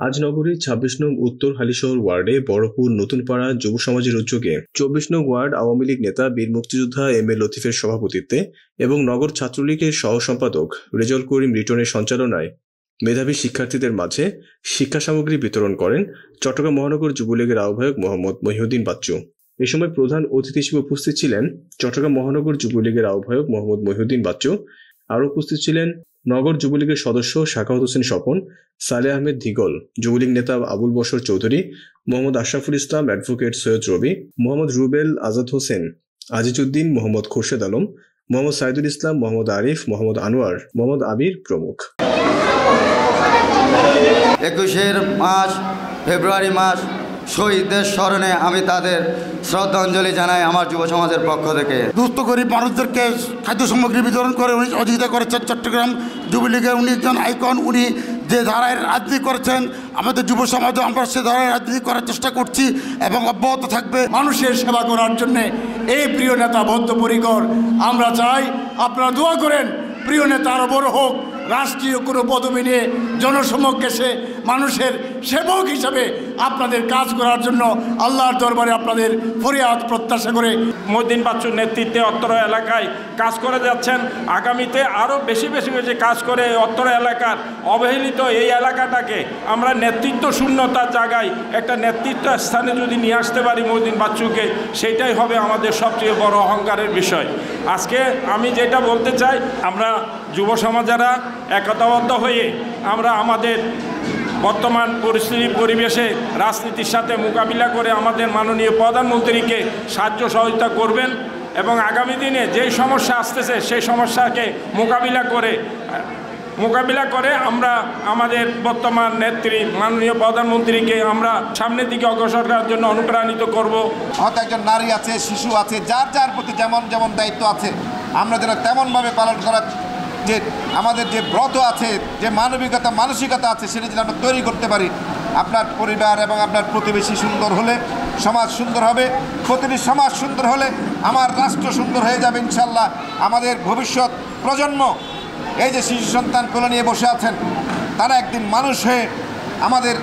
আজ নগরীর ছাব্বিশ নং উত্তর হালিশহর ওয়ার্ডে বড়পুর নতুনপাড়া যুব সমাজের উদ্যোগে চব্বিশ নং ওয়ার্ড আওয়ামী লীগ নেতা বীর মুক্তিযোদ্ধা এম এ লতিফের সভাপতিত্বে এবং নগর ছাত্রলীগের সহ সম্পাদক রেজল করিম রিটনের সঞ্চালনায় মেধাবী শিক্ষার্থীদের মাঝে শিক্ষা সামগ্রী বিতরণ করেন চট্টগ্রাম মহানগর যুবলীগের আহ্বায়ক মোহাম্মদ মহিউদ্দিন বাচ্চু। এ সময় প্রধান অতিথি হিসেবে উপস্থিত ছিলেন চট্টগ্রাম মহানগর যুবলীগের আহ্বায়ক মোহাম্মদ মহিউদ্দিন বাচ্চু। আরও উপস্থিত ছিলেন নগর যুবলীগের সদস্য শাখাওয়াত হোসেন স্বপন সালে আহমেদ দিগল যুবলীগ নেতা আবুল বসর চৌধুরী, মোহাম্মদ আশরাফুল ইসলাম অ্যাডভোকেট সৈয়দ রবি, মোহাম্মদ রুবেল আজাদ হোসেন, আজিজউদ্দিন মোহাম্মদ খোরশেদ আলম, মোহাম্মদ সাইদুল ইসলাম, মোহাম্মদ আরিফ, মোহাম্মদ আনোয়ার, মোহাম্মদ আবির প্রমুখ। একুশের মাস, ফেব্রুয়ারি মাস শহীদদের স্মরণে আমি তাদের শ্রদ্ধাঞ্জলি জানাই আমার যুব সমাজের পক্ষ থেকে। দুস্থ গরিব মানুষদেরকে খাদ্য সামগ্রী বিতরণ করে উনি সহযোগিতা করেছেন চট্টগ্রাম যুবলীগের উনি একজন আইকন উনি যে ধারায় রাজনীতি করেছেন আমাদের যুব সমাজও আমরা সে ধারায় রাজনীতি করার চেষ্টা করছি এবং অব্যাহত থাকবে। মানুষের সেবা করার জন্যে এই প্রিয় নেতা বদ্ধপরিকর আমরা চাই আপনারা দোয়া করেন প্রিয় নেতা আরও বড় হোক রাষ্ট্রীয় কোনো পদবি নিয়ে জনসমক্ষে সে মানুষের সেবক হিসাবে আপনাদের কাজ করার জন্য আল্লাহর দরবারে আপনাদের ফরিয়াদ প্রত্যাশা করে মদিন বাচ্চুর নেতৃত্বে অত্তর এলাকায় কাজ করে যাচ্ছেন। আগামীতে আরও বেশি বেশি বেশি কাজ করে অত্তর এলাকার অবহেলিত এই এলাকাটাকে আমরা নেতৃত্ব শূন্যতার জায়গায় একটা নেতৃত্ব স্থানে যদি নিয়ে আসতে পারি মদিন বাচ্চুকে সেটাই হবে আমাদের সবচেয়ে বড় অহংকারের বিষয়। আজকে আমি যেটা বলতে চাই, আমরা যুব সমাজেরা একতাবদ্ধ হয়ে আমরা আমাদের বর্তমান পরিস্থিতি, পরিবেশে রাজনীতির সাথে মোকাবিলা করে আমাদের মাননীয় প্রধানমন্ত্রীকে সাহায্য সহযোগিতা করবেন এবং আগামী দিনে যেই সমস্যা আসতেছে, সেই সমস্যাকে মোকাবিলা করে মোকাবিলা করে আমরা আমাদের বর্তমান নেত্রী, মাননীয় প্রধানমন্ত্রীকে আমরা সামনের দিকে অগ্রসর করার জন্য অনুপ্রাণিত করব। হয়তো একজন নারী আছে, শিশু আছে, যার যার প্রতি যেমন যেমন দায়িত্ব আছে, আমরা যেন তেমনভাবে পালন করার যে আমাদের যে ব্রত আছে, যে মানবিকতা, মানসিকতা আছে, সেটা যেন আমরা তৈরি করতে পারি। আপনার পরিবার এবং আপনার প্রতিবেশী সুন্দর হলে সমাজ সুন্দর হবে। প্রতিটি সমাজ সুন্দর হলে আমার রাষ্ট্র সুন্দর হয়ে যাবে ইনশাল্লাহ। আমাদের ভবিষ্যৎ প্রজন্ম, এই যে শিশু সন্তান কোলে নিয়ে বসে আছেন, তারা একদিন মানুষ হয়ে আমাদের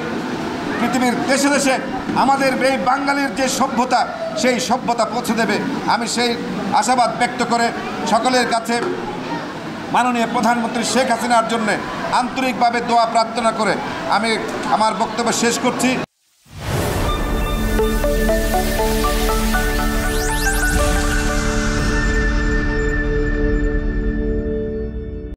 পৃথিবীর দেশে দেশে আমাদের এই বাঙালির যে সভ্যতা, সেই সভ্যতা পৌঁছে দেবে। আমি সেই আশাবাদ ব্যক্ত করে সকলের কাছে মাননীয় প্রধানমন্ত্রী শেখ হাসিনার জন্য আন্তরিকভাবে দোয়া প্রার্থনা করে আমি আমার বক্তব্য শেষ করছি।